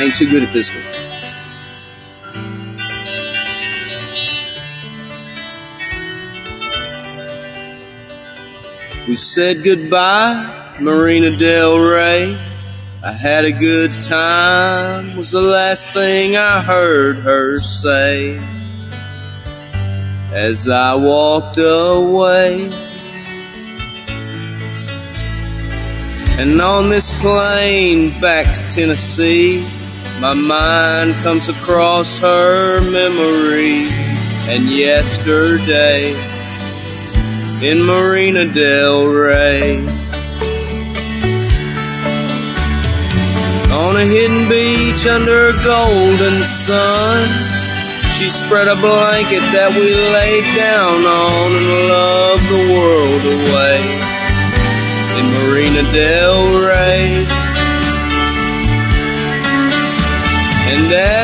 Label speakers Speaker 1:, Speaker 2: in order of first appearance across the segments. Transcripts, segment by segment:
Speaker 1: ain't too good at this one. We said goodbye, Marina Del Rey. I had a good time, was the last thing I heard her say. As I walked away, and on this plane back to Tennessee, my mind comes across her memory and yesterday in Marina Del Rey. On a hidden beach under a golden sun, she spread a blanket that we laid down on and loved the world away. In Marina Del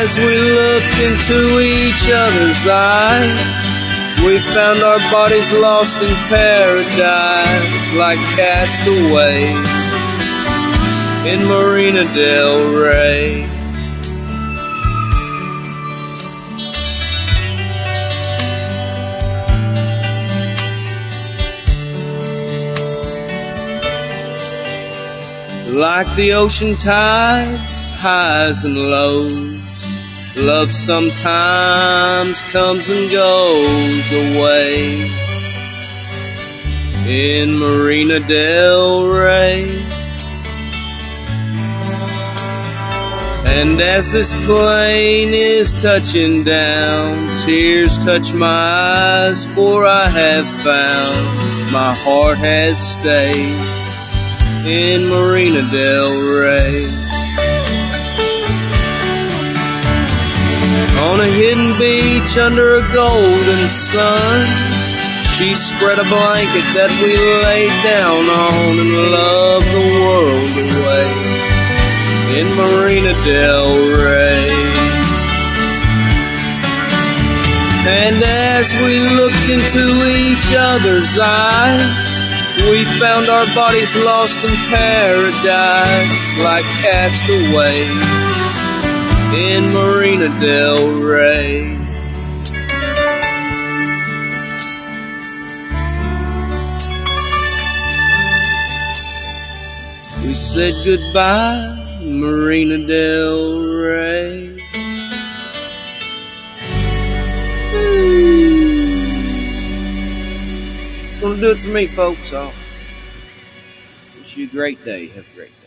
Speaker 1: as we looked into each other's eyes, we found our bodies lost in paradise like castaways in Marina Del Rey. Like the ocean tides, highs and lows, love sometimes comes and goes away. In Marina Del Rey. And as this plane is touching down, tears touch my eyes, for I have found my heart has stayed in Marina Del Rey. A hidden beach under a golden sun, she spread a blanket that we laid down on and loved the world away. In Marina Del Rey. And as we looked into each other's eyes, we found our bodies lost in paradise like castaways in Marina Del Rey. We said goodbye, Marina Del Rey. It's to do it for me, folks. I'll wish you a great day. Have a great day.